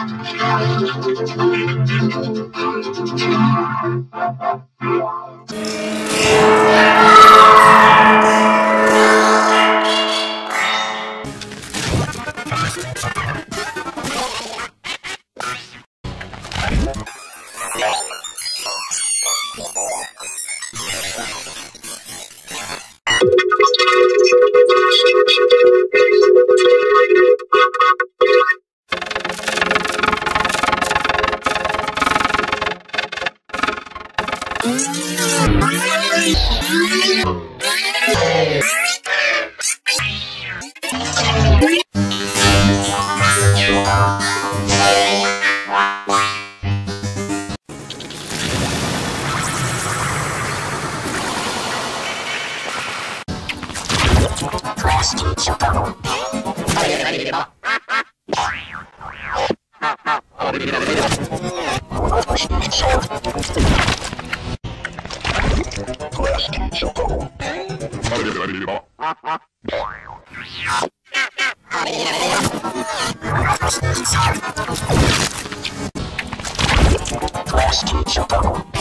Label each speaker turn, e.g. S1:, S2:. S1: you クラシックショット。Cross to Chicago.